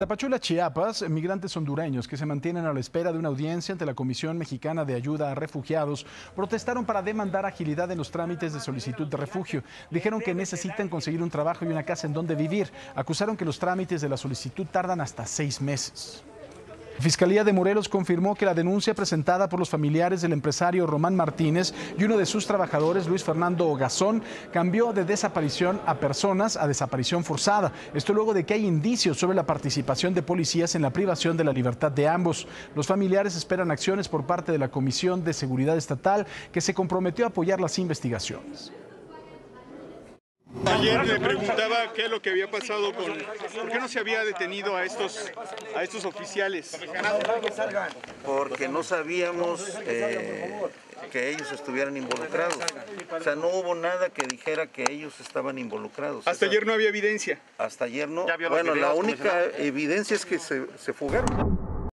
Tapachula, Chiapas, migrantes hondureños que se mantienen a la espera de una audiencia ante la Comisión Mexicana de Ayuda a Refugiados protestaron para demandar agilidad en los trámites de solicitud de refugio. Dijeron que necesitan conseguir un trabajo y una casa en donde vivir. Acusaron que los trámites de la solicitud tardan hasta seis meses. La Fiscalía de Morelos confirmó que la denuncia presentada por los familiares del empresario Román Martínez y uno de sus trabajadores, Luis Fernando Gazón, cambió de desaparición a personas a desaparición forzada. Esto luego de que hay indicios sobre la participación de policías en la privación de la libertad de ambos. Los familiares esperan acciones por parte de la Comisión de Seguridad Estatal que se comprometió a apoyar las investigaciones. Ayer me preguntaba qué es lo que había pasado con... ¿Por qué no se había detenido a estos, a estos oficiales? Porque no sabíamos eh, que ellos estuvieran involucrados. O sea, no hubo nada que dijera que ellos estaban involucrados. Hasta ayer no había evidencia. Hasta ayer no. Bueno, la única evidencia es que se, se fugaron.